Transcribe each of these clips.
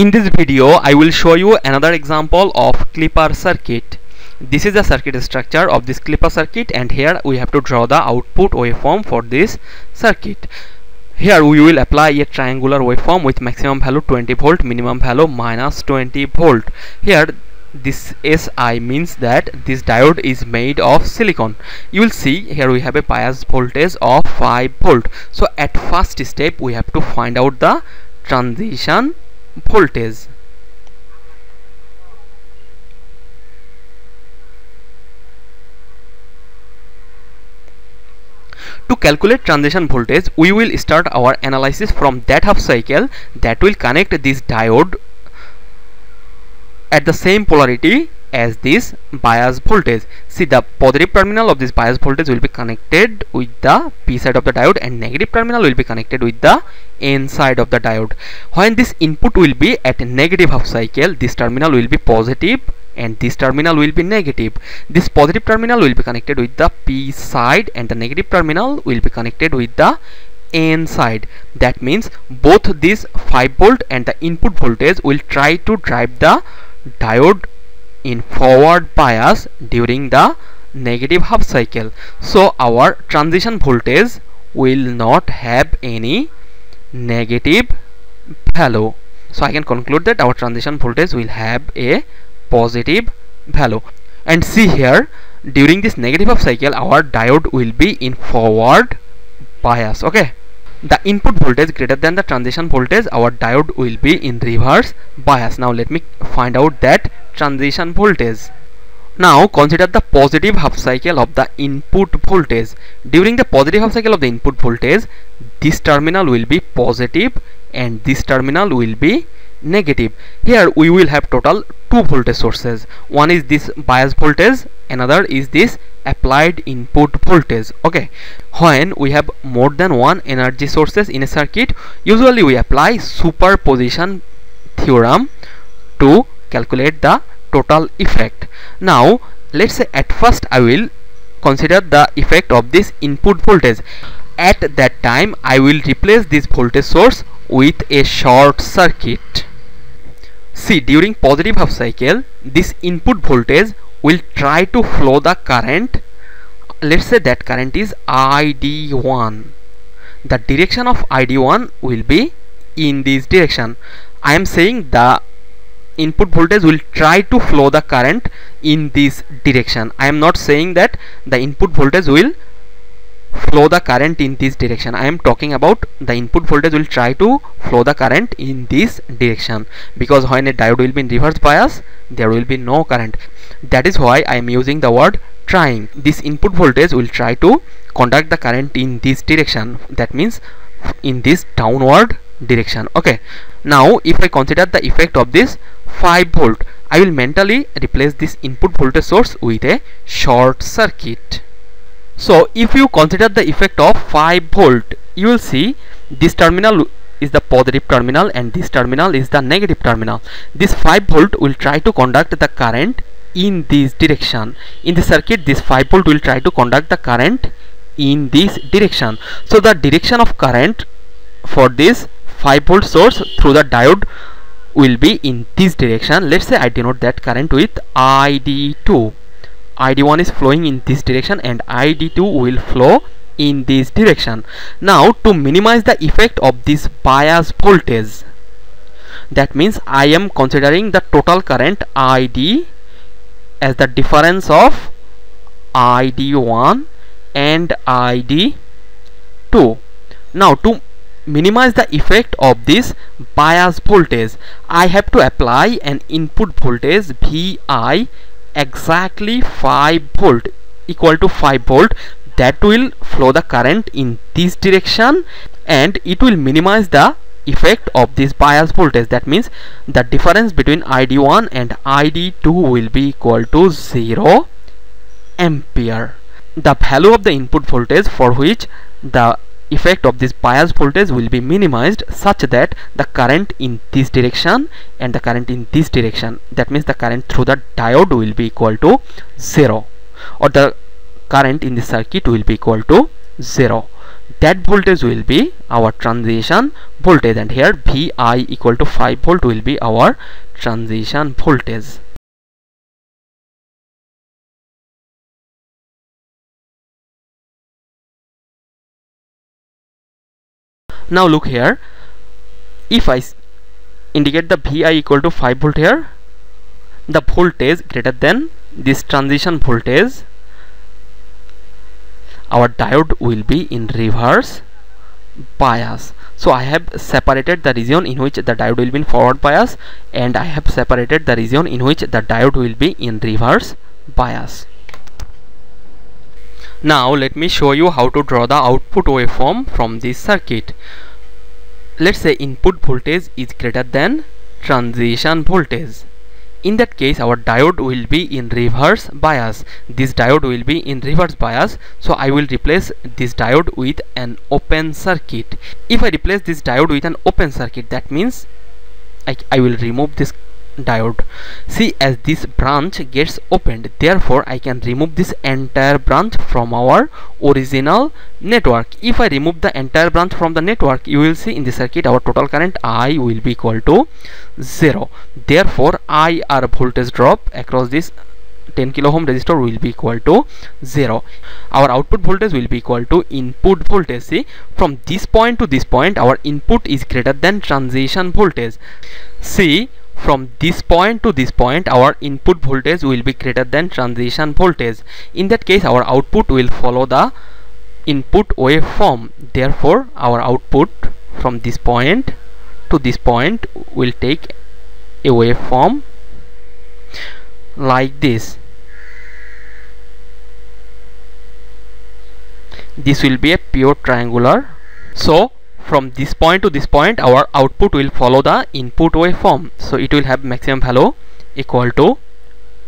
In this video I will show you another example of clipper circuit. This is the circuit structure of this clipper circuit and here we have to draw the output waveform for this circuit. Here we will apply a triangular waveform with maximum value 20 volt, minimum value minus 20 volt. Here this SI means that this diode is made of silicon. You will see here we have a bias voltage of 5 volt. So at first step we have to find out the transition voltage To calculate transition voltage, we will start our analysis from that half cycle that will connect this diode at the same polarity as this bias voltage. See the positive terminal of this bias voltage will be connected with the p side of the diode and negative terminal will be connected with the n side of the diode. When this input will be at negative half cycle this terminal will be positive and this terminal will be negative. This positive terminal will be connected with the p side and the negative terminal will be connected with the n side. That means both this 5 volt and the input voltage will try to drive the diode in forward bias during the negative half cycle. So our transition voltage will not have any negative value. So I can conclude that our transition voltage will have a positive value. And see here during this negative half cycle our diode will be in forward bias okay? The input voltage greater than the transition voltage our diode will be in reverse bias. Now let me find out that transition voltage now consider the positive half cycle of the input voltage during the positive half cycle of the input voltage this terminal will be positive and this terminal will be negative here we will have total two voltage sources one is this bias voltage another is this applied input voltage okay when we have more than one energy sources in a circuit usually we apply superposition theorem to calculate the total effect. Now let's say at first I will consider the effect of this input voltage. At that time I will replace this voltage source with a short circuit. See during positive half cycle this input voltage will try to flow the current. Let's say that current is id1 the direction of id1 will be in this direction. I am saying the input voltage will try to flow the current in this direction. I am not saying that the input voltage will flow the current in this direction. I am talking about the input voltage will try to flow the current in this direction. Because when a diode will be in reverse bias there will be no current. That is why i am using the word trying. This input voltage will try to conduct the current in this direction. That means in this downward direction. Okay. Now if i consider the effect of this 5 volt. I will mentally replace this input voltage source with a short circuit. So if you consider the effect of 5 volt you will see this terminal is the positive terminal and this terminal is the negative terminal. This 5 volt will try to conduct the current in this direction. In the circuit this 5 volt will try to conduct the current in this direction. So the direction of current for this 5 volt source through the diode will be in this direction. Let's say I denote that current with ID2 id1 is flowing in this direction and id2 will flow in this direction. Now to minimize the effect of this bias voltage that means I am considering the total current ID as the difference of ID1 and ID2 now to minimize the effect of this bias voltage. I have to apply an input voltage VI exactly 5 volt equal to 5 volt. That will flow the current in this direction and it will minimize the effect of this bias voltage. That means the difference between id1 and id2 will be equal to 0 ampere. The value of the input voltage for which the effect of this bias voltage will be minimized such that the current in this direction and the current in this direction. That means the current through the diode will be equal to 0 or the current in the circuit will be equal to 0 that voltage will be our transition voltage and here vi equal to 5 volt will be our transition voltage now look here. If I indicate the vi equal to 5 volt here the voltage greater than this transition voltage our diode will be in reverse bias. So I have separated the region in which the diode will be in forward bias and I have separated the region in which the diode will be in reverse bias now let me show you how to draw the output waveform from this circuit. Let's say input voltage is greater than transition voltage. In that case our diode will be in reverse bias. This diode will be in reverse bias so I will replace this diode with an open circuit. If I replace this diode with an open circuit that means I, I will remove this diode see as this branch gets opened therefore I can remove this entire branch from our original network. If I remove the entire branch from the network you will see in the circuit our total current I will be equal to 0 therefore IR voltage drop across this 10 kilo ohm resistor will be equal to 0 our output voltage will be equal to input voltage. See from this point to this point our input is greater than transition voltage. See from this point to this point our input voltage will be greater than transition voltage. In that case our output will follow the input waveform. Therefore our output from this point to this point will take a waveform like this. This will be a pure triangular. So from this point to this point our output will follow the input waveform. So it will have maximum value equal to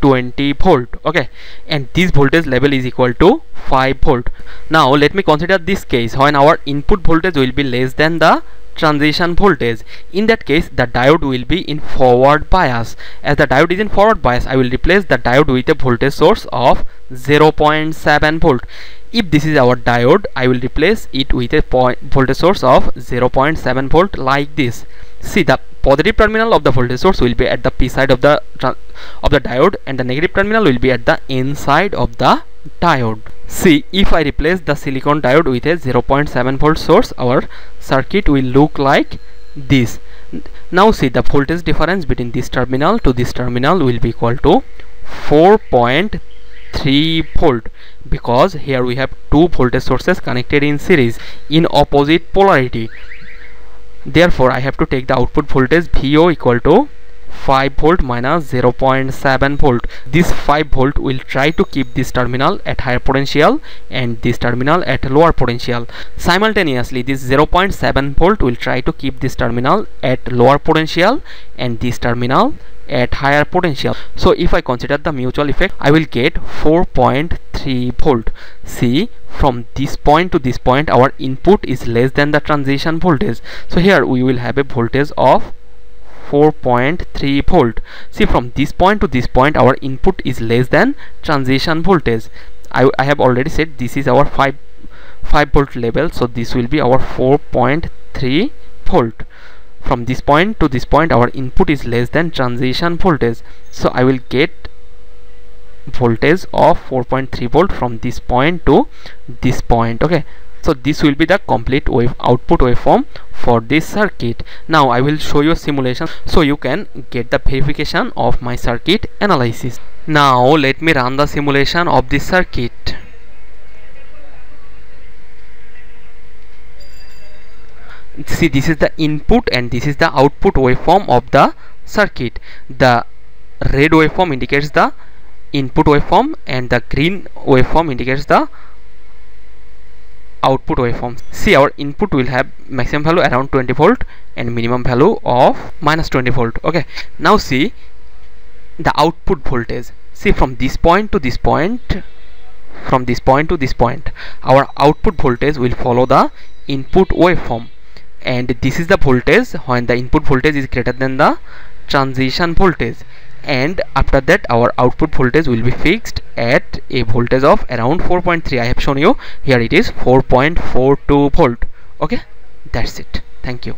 20 volt. Okay. And this voltage level is equal to 5 volt. Now let me consider this case. When our input voltage will be less than the transition voltage. In that case the diode will be in forward bias. As the diode is in forward bias I will replace the diode with a voltage source of 0.7 volt. If this is our diode I will replace it with a voltage source of 0.7 volt like this. See the positive terminal of the voltage source will be at the p side of the of the diode and the negative terminal will be at the n side of the diode. See if I replace the silicon diode with a 0.7 volt source our circuit will look like this. Now see the voltage difference between this terminal to this terminal will be equal to 4.3 volt because here we have two voltage sources connected in series in opposite polarity. Therefore I have to take the output voltage VO equal to 5 volt minus 0.7 volt. This 5 volt will try to keep this terminal at higher potential and this terminal at lower potential. Simultaneously this 0.7 volt will try to keep this terminal at lower potential and this terminal at higher potential. So if I consider the mutual effect I will get 4.3 volt. See from this point to this point our input is less than the transition voltage. So here we will have a voltage of 4.3 volt. See from this point to this point our input is less than transition voltage. I, I have already said this is our 5 5 volt level so this will be our 4.3 volt. From this point to this point our input is less than transition voltage. So I will get voltage of 4.3 volt from this point to this point okay so this will be the complete wave output waveform for this circuit. Now I will show you a simulation so you can get the verification of my circuit analysis. Now let me run the simulation of this circuit. See this is the input and this is the output waveform of the circuit. The red waveform indicates the input waveform and the green waveform indicates the output waveform. See our input will have maximum value around 20 volt and minimum value of minus 20 volt. Okay. Now see the output voltage. See from this point to this point from this point to this point our output voltage will follow the input waveform. And this is the voltage. When the input voltage is greater than the transition voltage and after that our output voltage will be fixed at a voltage of around 4.3 I have shown you. Here it is 4.42 volt. Okay? That's it. Thank you